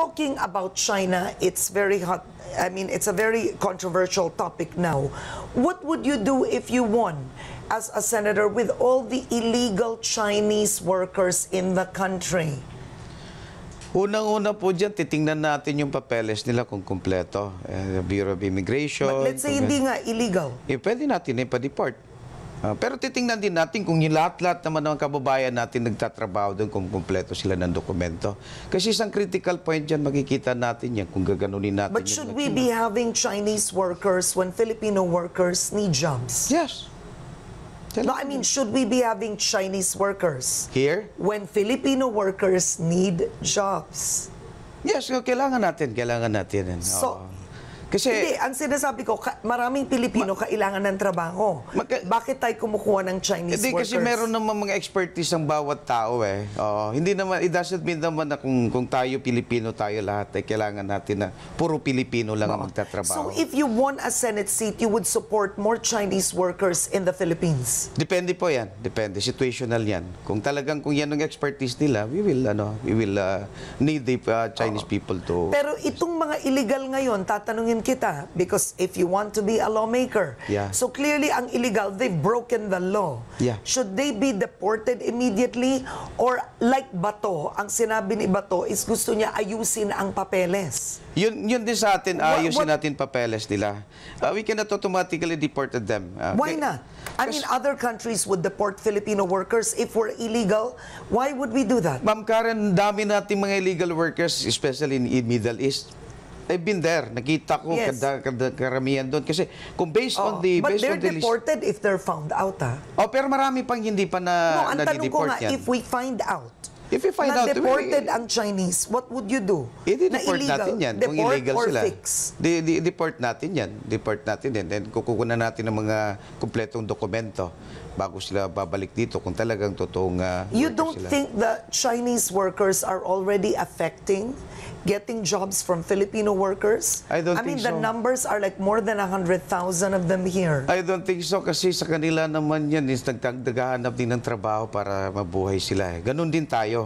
talking about China, it's very hot. I mean, it's a very controversial topic now. What would you do if you won as a senator with all the illegal Chinese workers in the country? Unang-una po dyan, titingnan natin yung papeles nila kung kumpleto. Eh, Bureau of Immigration. But let's say kung- hindi nga illegal. Eh, pwede natin ipa-deport. Ah, pero titingnan din natin kung yung lahat-lahat naman ng kababayan natin nagtatrabaho doon kung kumpleto sila ng dokumento. Kasi isang critical point dyan, makikita natin yan kung gaganunin natin But should we be having Chinese workers when Filipino workers need jobs? Yes. No, I mean, should we be having Chinese workers Here? when Filipino workers need jobs? Yes, kailangan natin. Kailangan natin. So. Kasi, Hindi, ang sinasabi ko, ka- maraming Pilipino kailangan ng trabaho. Magka- Bakit tayo kumukuha ng Chinese Hindi workers? kasi meron naman mga expertise ang bawat tao eh. Oo, hindi naman it doesn't mean naman na kung kung tayo Pilipino tayo lahat ay kailangan natin na puro Pilipino lang ang So magtatrabaho. if you won a Senate seat, you would support more Chinese workers in the Philippines? Depende po 'yan. Depende situational 'yan. Kung talagang kung 'yan ang expertise nila, we will ano, we will uh, need the uh, Chinese people to Pero itong mga illegal ngayon, tatanungin kita, because if you want to be a lawmaker, Yeah. so clearly ang illegal, they've broken the law. Yeah. Should they be deported immediately? Or like Bato, ang sinabi ni Bato is gusto niya ayusin ang papeles. Yun, yun din sa atin, What- ayusin what- natin papeles nila. Uh, we cannot automatically deport them. Uh, Why not? I mean, other countries would deport Filipino workers if we're illegal. Why would we do that? Ma'am Karen, dami nating mga illegal workers, especially in, in Middle East. I've been there. Nakita ko Yes. kada, kada, karamihan doon. Kasi kung based Oh, on the... but based they're on the list- deported if they're found out, ah. Oh, pero marami pang hindi pa na no, ang tanong ko nga, yan. if we find out If we find na out, deported ang Chinese, what would you do? I-deport na illegal, natin yan. Kung deport illegal or sila. fix? Di, di, deport natin yan. Deport natin yan. Then kukunan natin ng mga kumpletong dokumento bago sila babalik dito kung talagang totoong uh, You don't sila. think the Chinese workers are already affecting getting jobs from Filipino workers? I don't I mean, think the so. numbers are like more than 100,000 of them here. I don't think so kasi sa kanila naman yan is nagtagdaganap din ng trabaho para mabuhay sila. Eh. Ganon din tayo.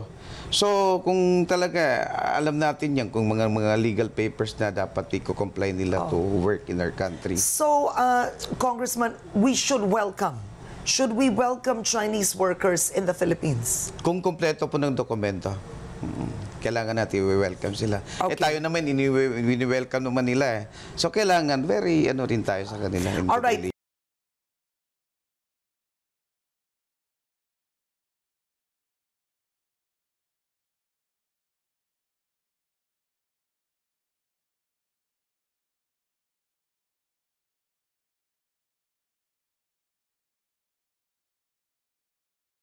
So kung talaga alam natin yan kung mga mga legal papers na dapat i-comply nila to Oh. work in our country. So, uh, Congressman, we should welcome. Should we welcome Chinese workers in the Philippines? Kung kompleto po ng dokumento, mm, kailangan natin i-welcome sila. Eh Okay. tayo naman, ini-welcome naman nila eh. So kailangan, very ano rin tayo sa kanila. All right.